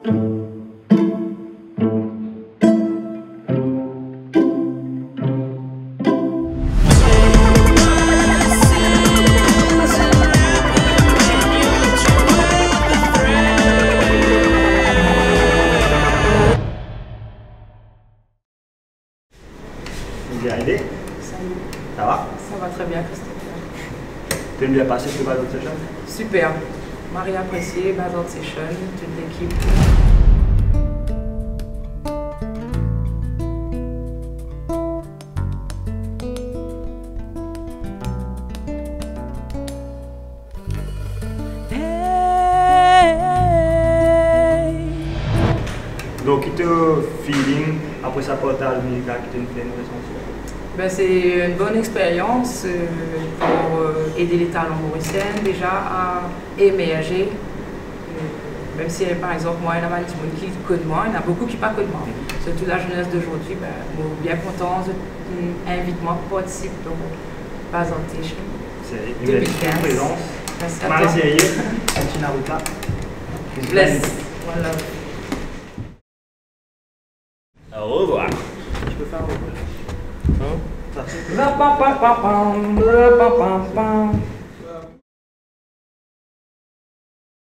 Bien aidé Salut. Ça va? Ça va très bien, Christophe. T'aimes bien passer sur Battle Session Super. Marie appréciée, Bazard Session, toute l'équipe. Donc, qui te feeling après ça portage musical qui te fait une ressenti Ben, c'est une bonne expérience euh, pour euh, aider les talents mauriciens déjà à émerger. Euh, même si par exemple moi, il y en a qui qui code moi, il y en a beaucoup qui pas code moi. Surtout la jeunesse d'aujourd'hui, ben, je bien content de moi pour participer donc présentation. C'est 2015. une présence. Merci à toi. Sérieux, Tina Ruta. Bless. Voilà. Au revoir. Je peux faire un revoir. Hein